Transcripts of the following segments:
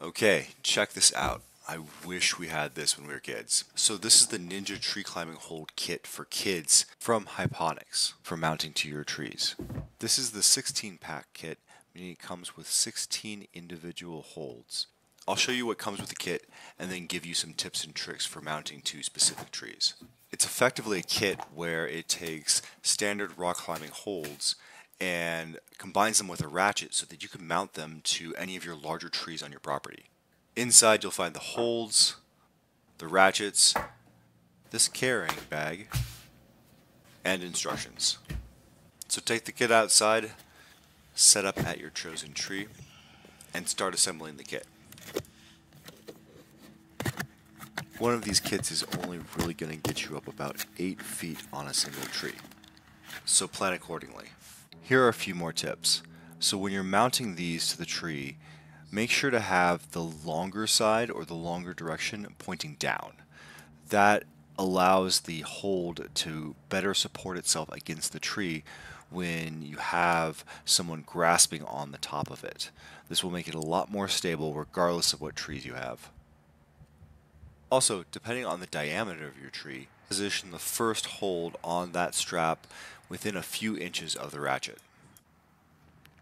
Okay, check this out. I wish we had this when we were kids. So this is the Ninja Tree Climbing Hold Kit for kids from Hyponix for mounting to your trees. This is the 16 pack kit, meaning it comes with 16 individual holds. I'll show you what comes with the kit and then give you some tips and tricks for mounting to specific trees. It's effectively a kit where it takes standard rock climbing holds and combines them with a ratchet so that you can mount them to any of your larger trees on your property. Inside you'll find the holds, the ratchets, this carrying bag, and instructions. So take the kit outside, set up at your chosen tree, and start assembling the kit. One of these kits is only really going to get you up about 8 feet on a single tree, so plan accordingly. Here are a few more tips. So when you're mounting these to the tree, make sure to have the longer side or the longer direction pointing down. That allows the hold to better support itself against the tree when you have someone grasping on the top of it. This will make it a lot more stable regardless of what trees you have. Also, depending on the diameter of your tree, position the first hold on that strap within a few inches of the ratchet.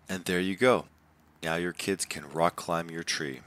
And there you go. Now your kids can rock climb your tree.